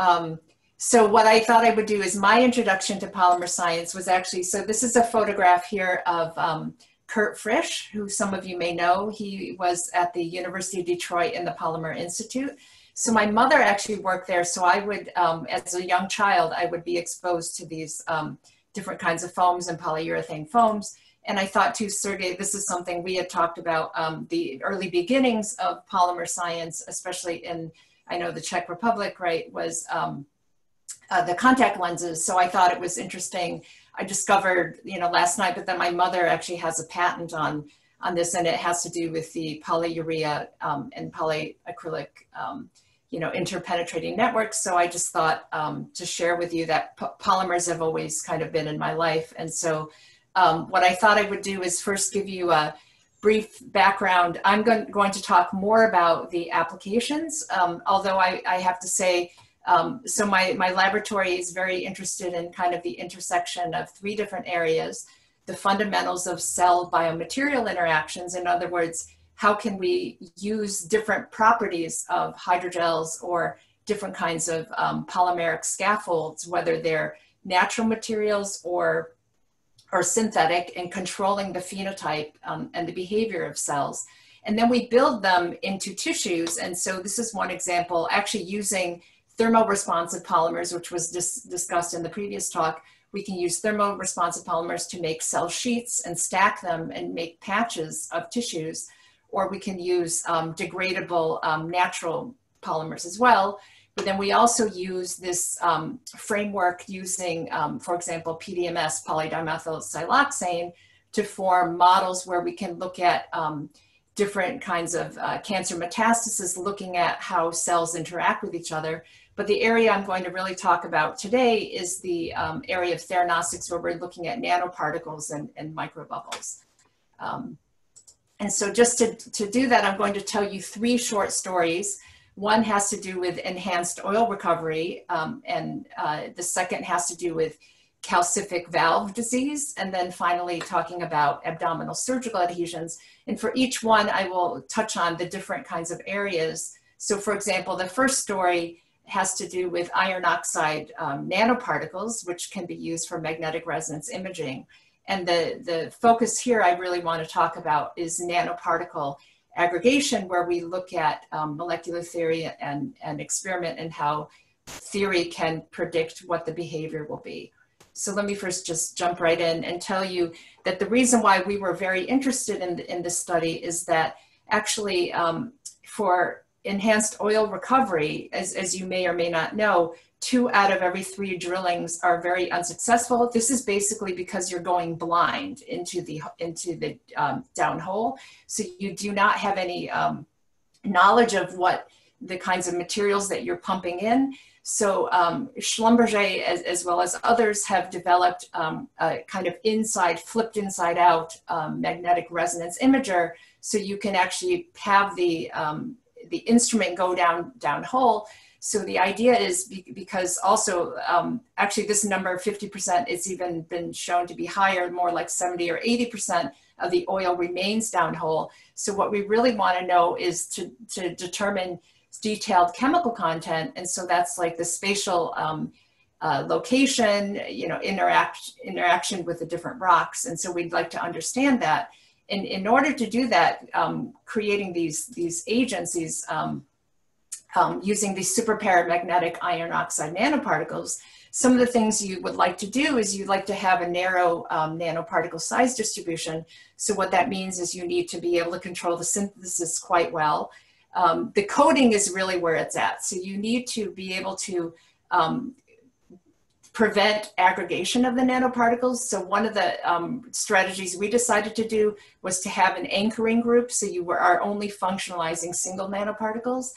Um, so what I thought I would do is my introduction to polymer science was actually, so this is a photograph here of um, Kurt Frisch, who some of you may know. He was at the University of Detroit in the Polymer Institute. So my mother actually worked there. So I would, um, as a young child, I would be exposed to these um, different kinds of foams and polyurethane foams. And I thought too, Sergey, this is something we had talked about, um, the early beginnings of polymer science, especially in, I know the Czech Republic, right, was um, uh, the contact lenses. So I thought it was interesting. I discovered, you know, last night, but then my mother actually has a patent on on this, and it has to do with the polyurea um, and polyacrylic, um, you know, interpenetrating networks. So I just thought um, to share with you that polymers have always kind of been in my life, and so um, what I thought I would do is first give you a brief background. I'm going, going to talk more about the applications, um, although I, I, have to say, um, so my, my laboratory is very interested in kind of the intersection of three different areas. The fundamentals of cell biomaterial interactions, in other words, how can we use different properties of hydrogels or different kinds of um, polymeric scaffolds, whether they're natural materials or or synthetic and controlling the phenotype um, and the behavior of cells. And then we build them into tissues. And so this is one example, actually using thermoresponsive polymers, which was dis discussed in the previous talk. We can use thermoresponsive polymers to make cell sheets and stack them and make patches of tissues. Or we can use um, degradable um, natural polymers as well but then we also use this um, framework using, um, for example, PDMS, polydimethyl siloxane, to form models where we can look at um, different kinds of uh, cancer metastasis, looking at how cells interact with each other. But the area I'm going to really talk about today is the um, area of theranostics where we're looking at nanoparticles and, and microbubbles. Um, and so just to, to do that, I'm going to tell you three short stories one has to do with enhanced oil recovery, um, and uh, the second has to do with calcific valve disease, and then finally talking about abdominal surgical adhesions. And for each one, I will touch on the different kinds of areas. So for example, the first story has to do with iron oxide um, nanoparticles, which can be used for magnetic resonance imaging. And the, the focus here I really want to talk about is nanoparticle aggregation where we look at um, molecular theory and, and experiment and how theory can predict what the behavior will be. So let me first just jump right in and tell you that the reason why we were very interested in, in this study is that actually um, for enhanced oil recovery, as, as you may or may not know, two out of every three drillings are very unsuccessful. This is basically because you're going blind into the into the um, downhole, so you do not have any um, knowledge of what the kinds of materials that you're pumping in. So um, Schlumberger, as, as, well as others, have developed um, a kind of inside, flipped inside out um, magnetic resonance imager, so you can actually have the um, the instrument go down downhole so the idea is be because also, um, actually this number, 50%, it's even been shown to be higher, more like 70 or 80% of the oil remains downhole. So what we really wanna know is to, to determine detailed chemical content. And so that's like the spatial um, uh, location, you know, interact, interaction with the different rocks. And so we'd like to understand that. And in order to do that, um, creating these, these agents, these um, um, using these superparamagnetic iron oxide nanoparticles, some of the things you would like to do is you'd like to have a narrow um, nanoparticle size distribution. So what that means is you need to be able to control the synthesis quite well. Um, the coating is really where it's at. So you need to be able to um, prevent aggregation of the nanoparticles. So one of the um, strategies we decided to do was to have an anchoring group. So you are only functionalizing single nanoparticles.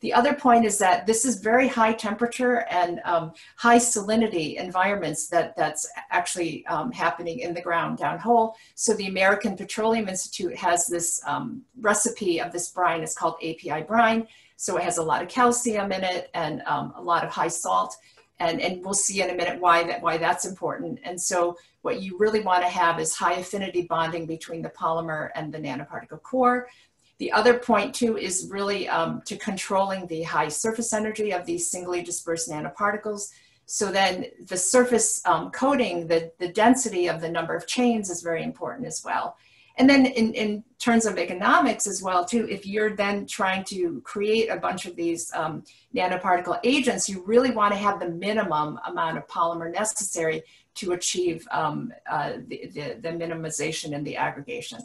The other point is that this is very high temperature and um, high salinity environments that that's actually um, happening in the ground downhole. So the American Petroleum Institute has this um, recipe of this brine. It's called API brine. So it has a lot of calcium in it and um, a lot of high salt. And, and we'll see in a minute why, that, why that's important. And so what you really want to have is high affinity bonding between the polymer and the nanoparticle core. The other point too is really um, to controlling the high surface energy of these singly dispersed nanoparticles. So then the surface um, coating, the, the density of the number of chains is very important as well. And then in, in terms of economics as well too, if you're then trying to create a bunch of these um, nanoparticle agents, you really want to have the minimum amount of polymer necessary to achieve um, uh, the, the, the minimization and the aggregation.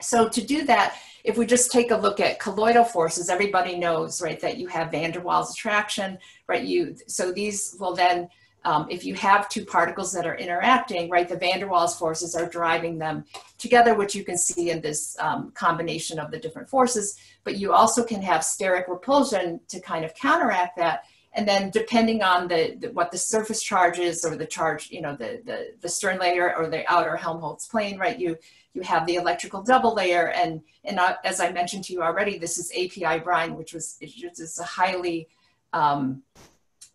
So to do that, if we just take a look at colloidal forces, everybody knows, right, that you have van der Waals attraction, right? You so these will then, um, if you have two particles that are interacting, right, the van der Waals forces are driving them together, which you can see in this um, combination of the different forces. But you also can have steric repulsion to kind of counteract that. And then depending on the, the, what the surface charge is or the charge, you know, the, the, the stern layer or the outer Helmholtz plane, right, you you have the electrical double layer, and, and uh, as I mentioned to you already, this is API brine, which was is a highly um,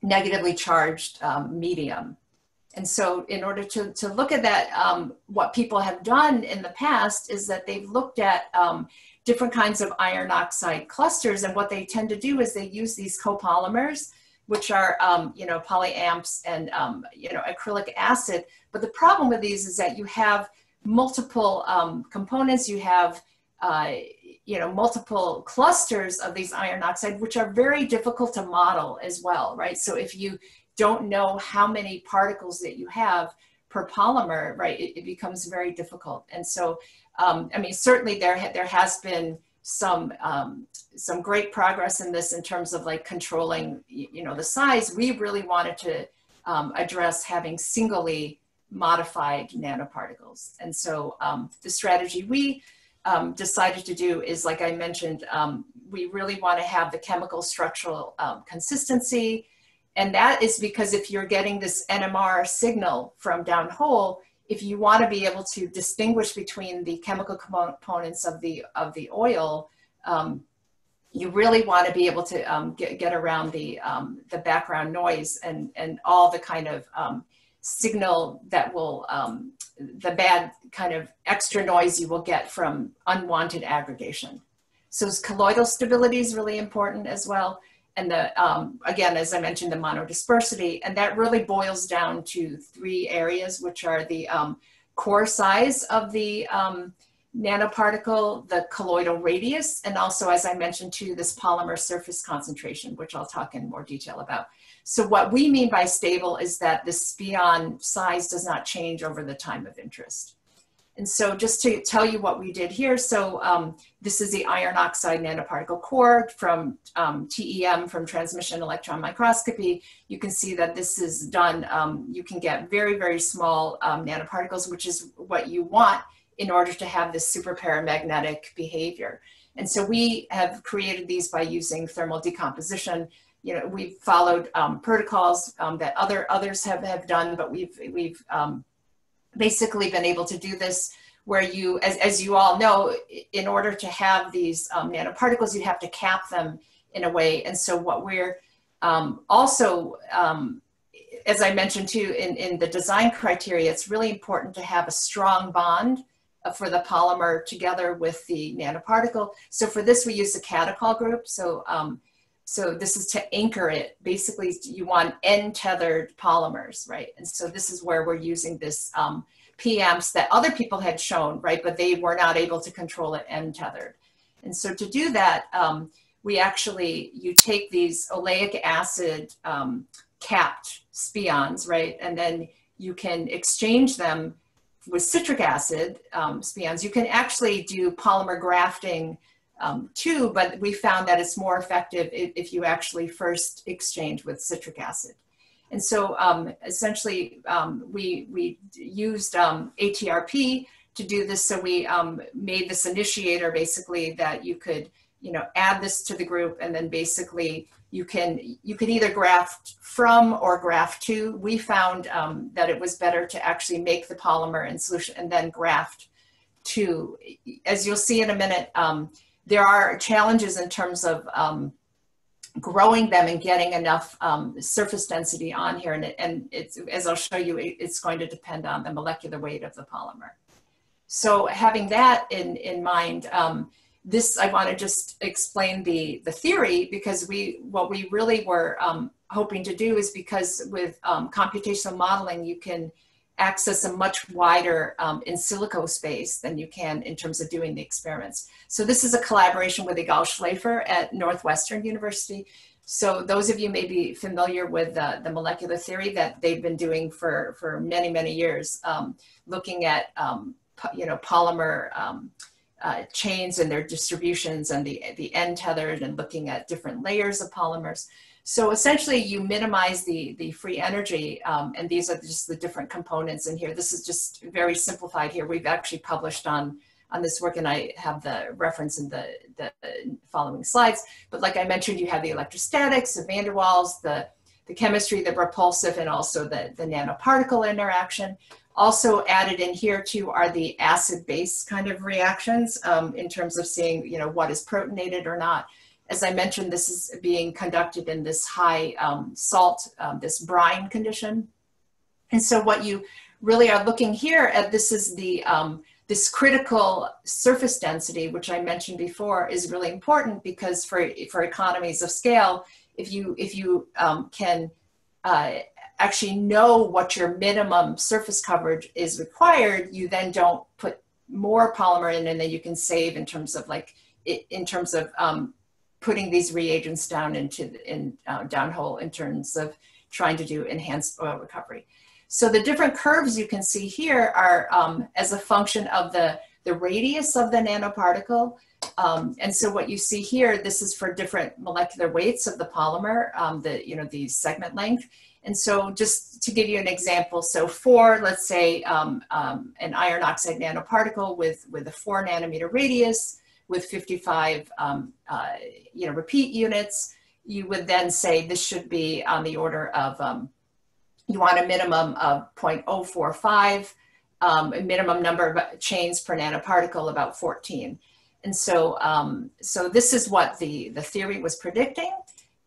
negatively charged um, medium. And so in order to, to look at that, um, what people have done in the past is that they've looked at um, different kinds of iron oxide clusters. And what they tend to do is they use these copolymers, which are, um, you know, polyamps and, um, you know, acrylic acid. But the problem with these is that you have multiple um, components. You have, uh, you know, multiple clusters of these iron oxide, which are very difficult to model as well, right? So if you don't know how many particles that you have per polymer, right, it, it becomes very difficult. And so, um, I mean, certainly there, there has been some um, some great progress in this in terms of like controlling you know the size we really wanted to um, address having singly modified nanoparticles. And so um, the strategy we um, decided to do is, like I mentioned, um, we really want to have the chemical structural um, consistency. And that is because if you're getting this NMR signal from downhole, if you want to be able to distinguish between the chemical components of the, of the oil, um, you really want to be able to um, get, get around the, the background noise and, and all the kind of signal that will, um, the bad kind of extra noise you will get from unwanted aggregation. So colloidal stability is really important as well. And the, um, again, as I mentioned, the monodispersity, and that really boils down to three areas, which are the um, core size of the um, nanoparticle, the colloidal radius, and also, as I mentioned too, this polymer surface concentration, which I'll talk in more detail about. So what we mean by stable is that the spion size does not change over the time of interest. And so just to tell you what we did here, so um, this is the iron oxide nanoparticle core from um, TEM, from transmission electron microscopy. You can see that this is done, um, you can get very, very small um, nanoparticles, which is what you want in order to have this super paramagnetic behavior. And so we have created these by using thermal decomposition you know, we've followed um, protocols um, that other others have, have done, but we've, we've um, basically been able to do this where you, as, as you all know, in order to have these um, nanoparticles, you have to cap them in a way. And so what we're um, also, um, as I mentioned too, in, in the design criteria, it's really important to have a strong bond uh, for the polymer together with the nanoparticle. So for this, we use the catechol group. So so this is to anchor it. Basically, you want end-tethered polymers, right? And so this is where we're using this um, that other people had shown, right? But they were not able to control it end-tethered. And so to do that, um, we actually, you take these oleic acid um, capped spions, right? And then you can exchange them with citric acid um, spions. You can actually do polymer grafting um, too, but we found that it's more effective if, if, you actually first exchange with citric acid. And so um, essentially um, we, we used um, ATRP to do this. So we um, made this initiator basically that you could, you know, add this to the group and then basically you can, you can either graft from or graft to. We found um, that it was better to actually make the polymer in solution and then graft to. As you'll see in a minute, there are challenges in terms of um, growing them and getting enough um, surface density on here. And, it, and it's, as I'll show you, it, it's going to depend on the molecular weight of the polymer. So having that in, in mind, um, this, I want to just explain the, the theory because we, what we really were um, hoping to do is because with um, computational modeling, you can access a much wider um, in silico space than you can in terms of doing the experiments. So this is a collaboration with Igal Szleifer at Northwestern University. So those of you may be familiar with uh, the molecular theory that they've been doing for, for many, many years, um, looking at, um, you know, polymer um, uh, chains and their distributions and the, the end tethered and looking at different layers of polymers. So essentially you minimize the, the free energy um, and these are just the different components in here. This is just very simplified here. We've actually published on, on this work and I have the reference in the, the following slides. But like I mentioned, you have the electrostatics, the van der Waals, the, the chemistry, the repulsive, and also the, the nanoparticle interaction. Also added in here too are the acid-base kind of reactions um, in terms of seeing, you know, what is protonated or not as I mentioned, this is being conducted in this high um, salt, um, this brine condition. And so what you really are looking here at, this is the, um, this critical surface density, which I mentioned before, is really important because for, for economies of scale, if you, if you um, can uh, actually know what your minimum surface coverage is required, you then don't put more polymer in and then you can save in terms of like, in terms of um, putting these reagents down into in uh, downhole in terms of trying to do enhanced oil recovery. So the different curves you can see here are um, as a function of the, the radius of the nanoparticle. Um, and so what you see here, this is for different molecular weights of the polymer, um, the, you know, the segment length. And so just to give you an example, so for, let's say, um, um, an iron oxide nanoparticle with, with a four nanometer radius, with 55 um, uh, you know, repeat units, you would then say this should be on the order of, um, you want a minimum of 0.045, um, a minimum number of chains per nanoparticle, about 14. And so, um, so this is what the, the theory was predicting.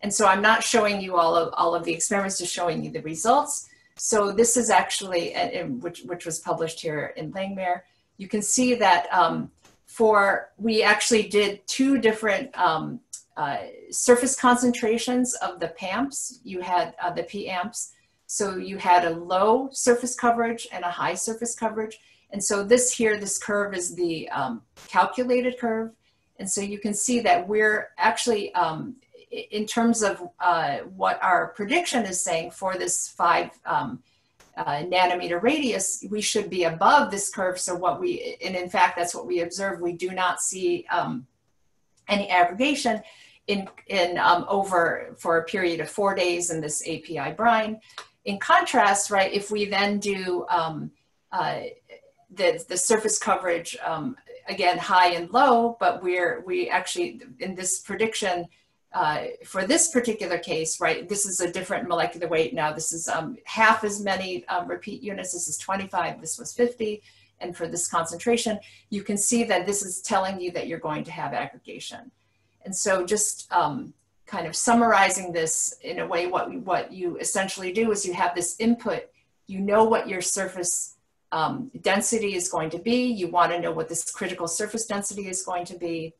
And so I'm not showing you all of, all of the experiments, just showing you the results. So this is actually, which, which was published here in Langmuir. You can see that um, for, we actually did two different um, uh, surface concentrations of the PAMPs. You had uh, the PAMPs. So you had a low surface coverage and a high surface coverage. And so this here, this curve is the um, calculated curve. And so you can see that we're actually, um, in terms of uh, what our prediction is saying for this five um, uh, nanometer radius, we should be above this curve. So what we, and in fact, that's what we observe. We do not see um, any aggregation in, in um, over for a period of four days in this API brine. In contrast, right, if we then do um, uh, the, the surface coverage, um, again, high and low, but we're, we actually, in this prediction, uh, for this particular case, right, this is a different molecular weight now. This is um, half as many um, repeat units. This is 25, this was 50. And for this concentration, you can see that this is telling you that you're going to have aggregation. And so just um, kind of summarizing this in a way, what, what you essentially do is you have this input, you know what your surface um, density is going to be. You want to know what this critical surface density is going to be.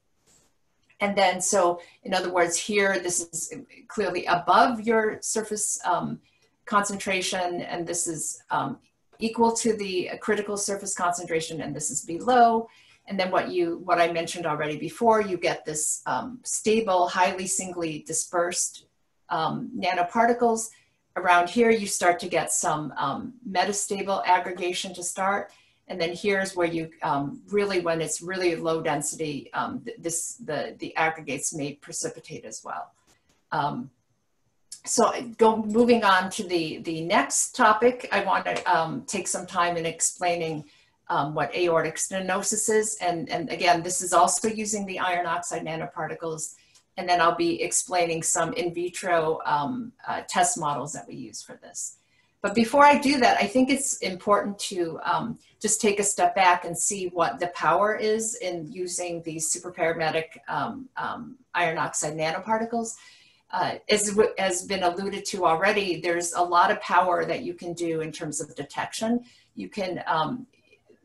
And then, so in other words, here, this is clearly above your surface um, concentration, and this is um, equal to the critical surface concentration, and this is below. And then what you, what I mentioned already before, you get this um, stable, highly singly dispersed um, nanoparticles. Around here, you start to get some um, metastable aggregation to start. And then here's where you um, really, when it's really low density, um, this the the aggregates may precipitate as well. Um, so go moving on to the the next topic, I want to um, take some time in explaining um, what aortic stenosis is, and and again, this is also using the iron oxide nanoparticles. And then I'll be explaining some in vitro um, uh, test models that we use for this. But before I do that, I think it's important to um, just take a step back and see what the power is in using these superparamagnetic um, um, iron oxide nanoparticles. Uh, as has been alluded to already, there's a lot of power that you can do in terms of detection. You can, um,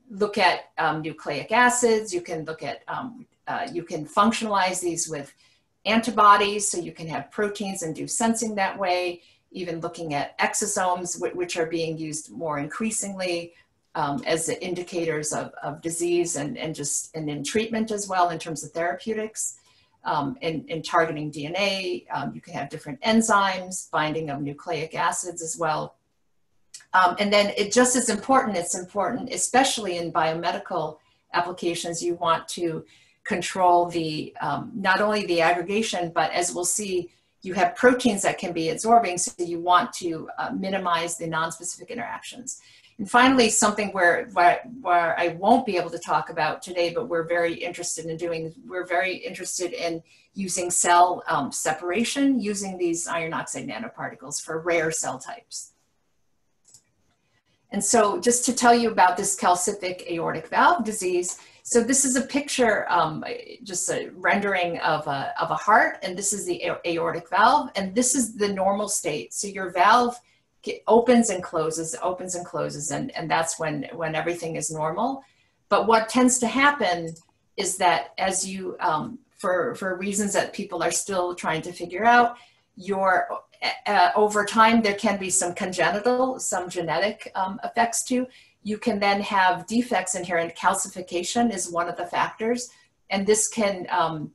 look at um, nucleic acids. You can look at, uh, you can functionalize these with antibodies, so you can have proteins and do sensing that way. Even looking at exosomes, which are being used more increasingly um, as indicators of, of disease and, and just and in treatment as well in terms of therapeutics. Um, in, in targeting DNA, um, you can have different enzymes, binding of nucleic acids as well. Um, and then it just as important, it's important, especially in biomedical applications, you want to control the, um, not only the aggregation, but as we'll see, you have proteins that can be absorbing, so you want to uh, minimize the non-specific interactions. And finally, something where, where, where I won't be able to talk about today, but we're very interested in doing, we're very interested in using cell um, separation, using these iron oxide nanoparticles for rare cell types. And so just to tell you about this calcific aortic valve disease, so this is a picture, um, just a rendering of a, of a heart, and this is the aortic valve, and this is the normal state. So your valve opens and closes, opens and closes, and, and that's when, when everything is normal. But what tends to happen is that as you, um, for, for reasons that people are still trying to figure out, your uh, over time, there can be some congenital, some genetic um, effects too. You can then have defects inherent. Calcification is one of the factors, and this can um,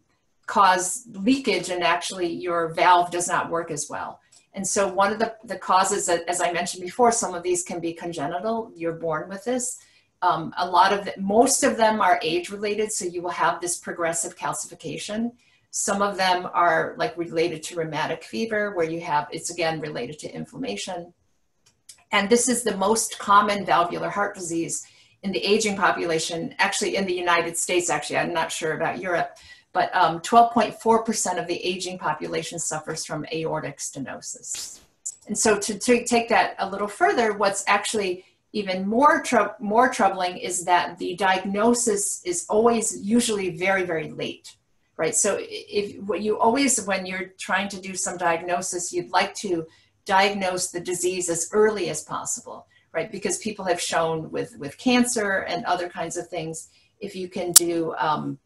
cause leakage, and actually your valve does not work as well. And so one of the, the causes that, as I mentioned before, some of these can be congenital. You're born with this. Um, a lot of, the, most of them are age related. So you will have this progressive calcification. Some of them are like related to rheumatic fever, where you have, it's again related to inflammation. And this is the most common valvular heart disease in the aging population, actually in the United States, actually, I'm not sure about Europe, but 12.4% um, of the aging population suffers from aortic stenosis. And so to, to, take that a little further, what's actually even more, more troubling is that the diagnosis is always usually very, very late right? So if what you always, when you're trying to do some diagnosis, you'd like to diagnose the disease as early as possible, right? Because people have shown with, with cancer and other kinds of things, if you can do um,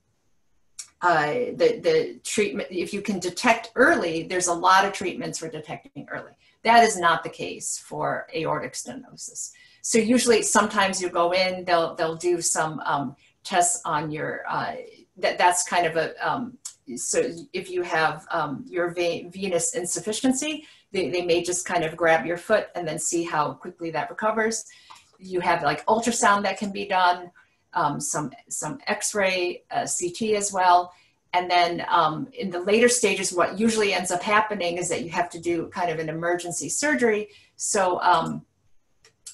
uh, the, the treatment, if you can detect early, there's a lot of treatments for detecting early. That is not the case for aortic stenosis. So usually sometimes you go in, they'll, they'll do some um, tests on your, uh, that that's kind of a um, so if you have um, your venous insufficiency, they, they may just kind of grab your foot and then see how quickly that recovers. You have like ultrasound that can be done, um, some some X-ray, uh, CT as well. And then um, in the later stages, what usually ends up happening is that you have to do kind of an emergency surgery. So um,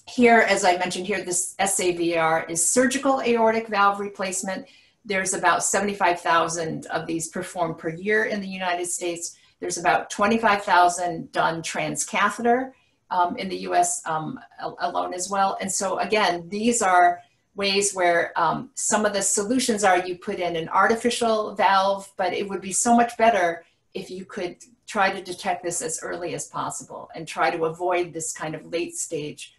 here, as I mentioned here, this SAVR is surgical aortic valve replacement there's about 75,000 of these performed per year in the United States. There's about 25,000 done transcatheter um, in the US um, alone as well. And so again, these are ways where um, some of the solutions are you put in an artificial valve, but it would be so much better if you could try to detect this as early as possible and try to avoid this kind of late stage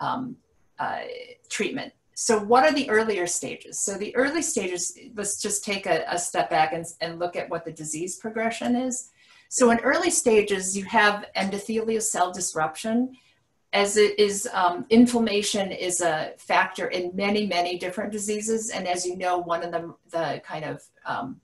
um, uh, treatment so what are the earlier stages? So the early stages, let's just take a, a, step back and, and look at what the disease progression is. So in early stages, you have endothelial cell disruption. As it is, um, inflammation is a factor in many, many different diseases. And as you know, one of the, the kind of um,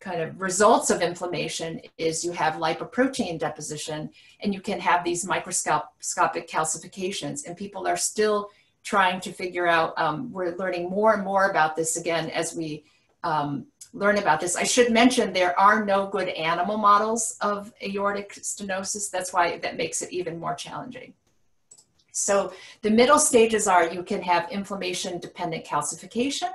kind of results of inflammation is you have lipoprotein deposition and you can have these microscopic calcifications and people are still trying to figure out, um, we're learning more and more about this again as we um, learn about this. I should mention there are no good animal models of aortic stenosis. That's why that makes it even more challenging. So the middle stages are you can have inflammation dependent calcification.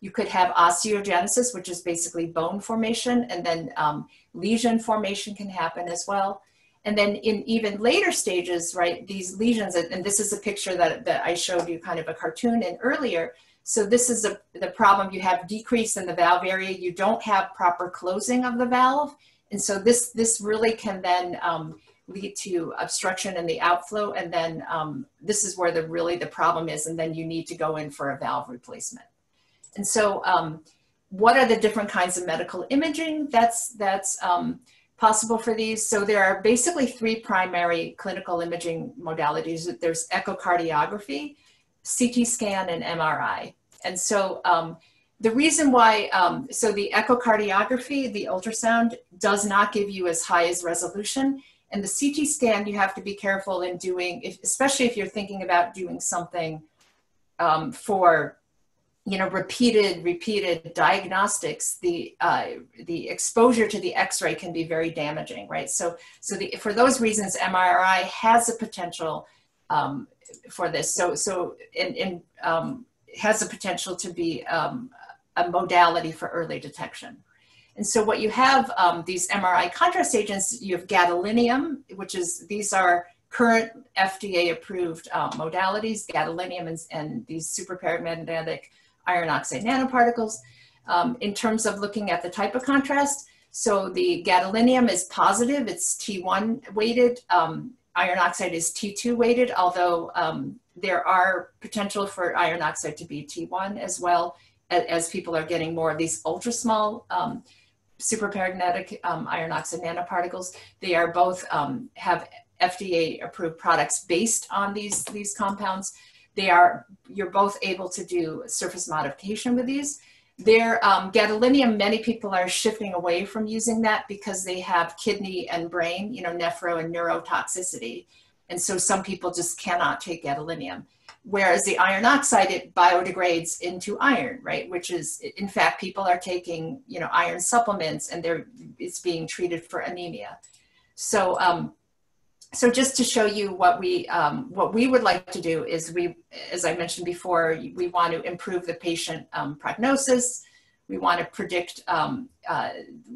You could have osteogenesis, which is basically bone formation, and then um, lesion formation can happen as well. And then in even later stages, right, these lesions, and this is a picture that, that I showed you kind of a cartoon in earlier. So this is a, the problem, you have decrease in the valve area, you don't have proper closing of the valve. And so this, this really can then um, lead to obstruction in the outflow. And then um, this is where the really the problem is. And then you need to go in for a valve replacement. And so um, what are the different kinds of medical imaging that's, that's um, possible for these? So there are basically three primary clinical imaging modalities. There's echocardiography, CT scan, and MRI. And so um, the reason why, um, so the echocardiography, the ultrasound, does not give you as high as resolution. And the CT scan, you have to be careful in doing, if, especially if you're thinking about doing something um, for, you know, repeated, repeated diagnostics. The uh, the exposure to the X-ray can be very damaging, right? So, so the, for those reasons, MRI has a potential um, for this. So, so in, in um, has the potential to be um, a modality for early detection. And so what you have, um, these MRI contrast agents, you have gadolinium, which is, these are current FDA approved um, modalities, gadolinium and, and these superparamagnetic iron oxide nanoparticles. Um, in terms of looking at the type of contrast, so the gadolinium is positive, it's T1 weighted, um, iron oxide is T2 weighted, although um, there are potential for iron oxide to be T1 as well as, as people are getting more of these ultra small um, superparamagnetic um, iron oxide nanoparticles. They are both um, have FDA approved products based on these, these compounds. They are, you're both able to do surface modification with these. Their um, gadolinium, many people are shifting away from using that because they have kidney and brain, you know, nephro and neurotoxicity. And so some people just cannot take gadolinium. Whereas the iron oxide, it biodegrades into iron, right? Which is, in fact, people are taking, you know, iron supplements and they're, it's being treated for anemia. So, um, so just to show you what we, um, what we would like to do is we, as I mentioned before, we want to improve the patient um, prognosis. We want to predict um, uh,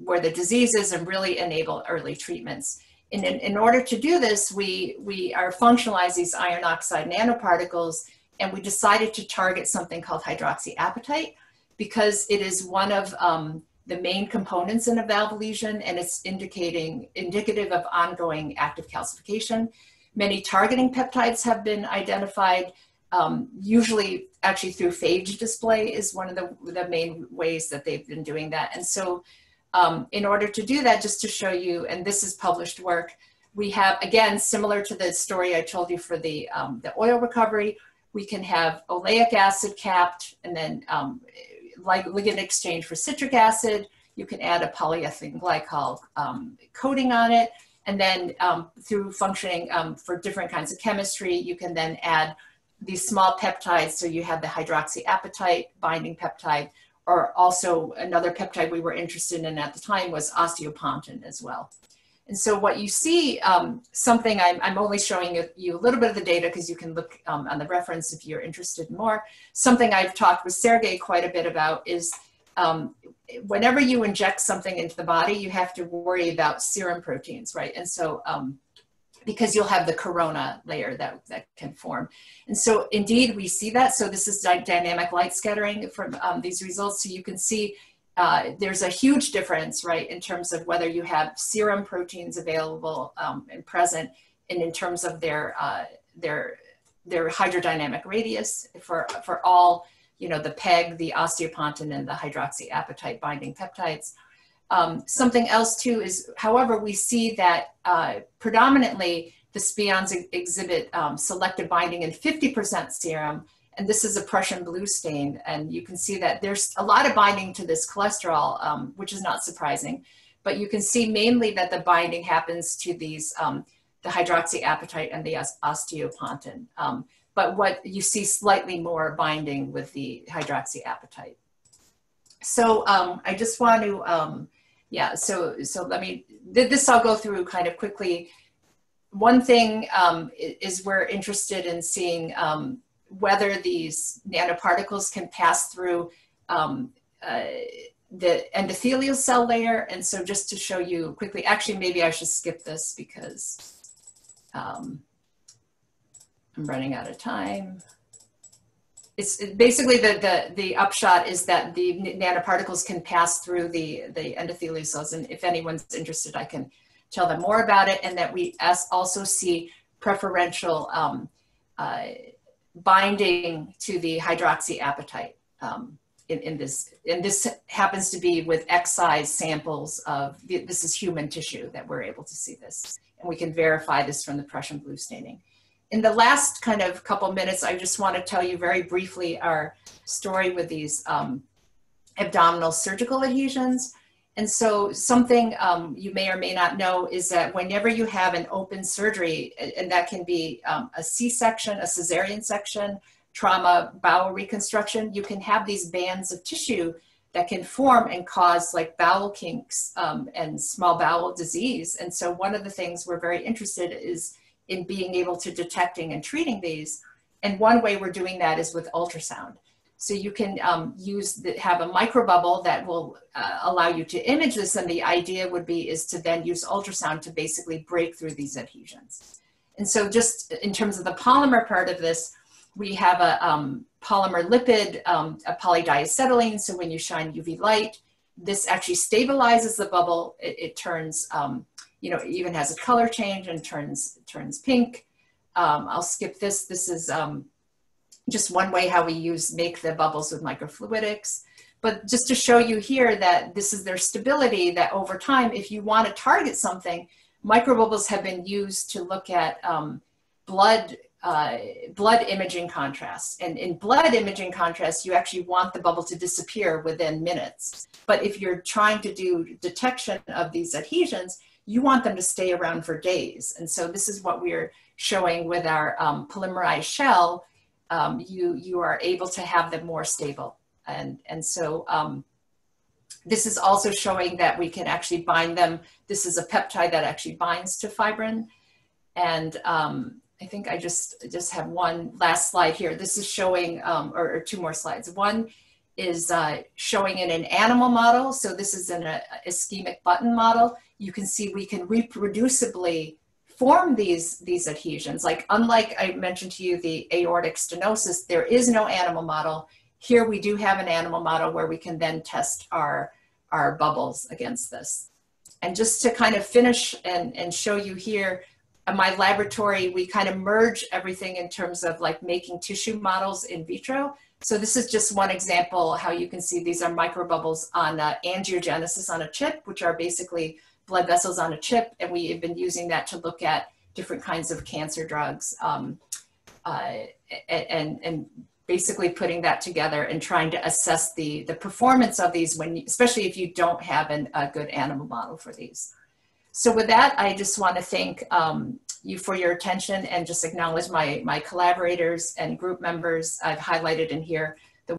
where the disease is and really enable early treatments. And in, in order to do this, we, we are functionalize these iron oxide nanoparticles and we decided to target something called hydroxyapatite because it is one of um, the main components in a valve lesion and it's indicating indicative of ongoing active calcification. Many targeting peptides have been identified, um, usually actually through phage display is one of the, the main ways that they've been doing that. And so um, in order to do that, just to show you, and this is published work, we have, again, similar to the story I told you for the, um, the oil recovery, we can have oleic acid capped and then um, like ligand exchange for citric acid. You can add a polyethylene glycol um, coating on it. And then um, through functioning um, for different kinds of chemistry, you can then add these small peptides. So you have the hydroxyapatite binding peptide or also another peptide we were interested in at the time was osteopontin as well. And so what you see, um, something I'm, I'm, only showing you a little bit of the data because you can look um, on the reference if you're interested more. Something I've talked with Sergey quite a bit about is um, whenever you inject something into the body, you have to worry about serum proteins, right? And so um, because you'll have the corona layer that, that can form. And so indeed we see that. So this is dynamic light scattering from um, these results. So you can see uh, there's a huge difference, right, in terms of whether you have serum proteins available um, and present and in terms of their, uh, their, their hydrodynamic radius for, for all, you know, the PEG, the osteopontin, and the hydroxyapatite binding peptides. Um, something else too is, however, we see that uh, predominantly the spions ex exhibit um, selective binding in 50% serum, and this is a Prussian blue stain, and you can see that there's a lot of binding to this cholesterol, um, which is not surprising, but you can see mainly that the binding happens to these, um, the hydroxyapatite and the osteopontin. Um, but what you see slightly more binding with the hydroxyapatite. So um, I just want to um, yeah, so so let me this I'll go through kind of quickly. One thing um, is we're interested in seeing whether these nanoparticles can pass through um, uh, the endothelial cell layer. And so just to show you quickly, actually maybe I should skip this because um, I'm running out of time it's basically the, the, the upshot is that the nanoparticles can pass through the, the endothelial cells. And if anyone's interested, I can tell them more about it, and that we also see preferential um, uh, binding to the hydroxyapatite um, in, in, this. And this happens to be with excise samples of, this is human tissue that we're able to see this. And we can verify this from the Prussian blue staining. In the last kind of couple minutes, I just want to tell you very briefly our story with these um, abdominal surgical adhesions. And so something um, you may or may not know is that whenever you have an open surgery, and that can be um, a C-section, a cesarean section, trauma, bowel reconstruction, you can have these bands of tissue that can form and cause like bowel kinks um, and small bowel disease. And so one of the things we're very interested is in being able to detecting and treating these. And one way we're doing that is with ultrasound. So you can um, use the, have a microbubble that will uh, allow you to image this. And the idea would be is to then use ultrasound to basically break through these adhesions. And so just in terms of the polymer part of this, we have a um, polymer lipid, um, a polydiacetylene. So when you shine UV light, this actually stabilizes the bubble. It, it turns, um, you know, even has a color change and turns, turns pink. Um, I'll skip this. This is um, just one way how we use make the bubbles with microfluidics. But just to show you here that this is their stability, that over time, if you want to target something, microbubbles have been used to look at um, blood uh, blood imaging contrast. And in blood imaging contrast, you actually want the bubble to disappear within minutes. But if you're trying to do detection of these adhesions, you want them to stay around for days. And so this is what we're showing with our um, polymerized shell um, you, you are able to have them more stable. And, and so um, this is also showing that we can actually bind them. This is a peptide that actually binds to fibrin. And um, I think I just, just have one last slide here. This is showing, um, or, or, two more slides. One is uh, showing in an animal model. So this is in a ischemic button model. You can see we can reproducibly form these, these adhesions. Like unlike I mentioned to you, the aortic stenosis, there is no animal model. Here we do have an animal model where we can then test our, our bubbles against this. And just to kind of finish and, and show you here, in my laboratory, we kind of merge everything in terms of like making tissue models in vitro. So this is just one example how you can see these are microbubbles on uh, angiogenesis on a chip, which are basically blood vessels on a chip, and we have been using that to look at different kinds of cancer drugs um, uh, and, and basically putting that together and trying to assess the, the performance of these when, especially if you don't have an, a good animal model for these. So with that, I just want to thank um, you for your attention and just acknowledge my, my collaborators and group members I've highlighted in here